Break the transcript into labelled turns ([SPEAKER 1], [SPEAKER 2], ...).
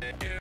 [SPEAKER 1] I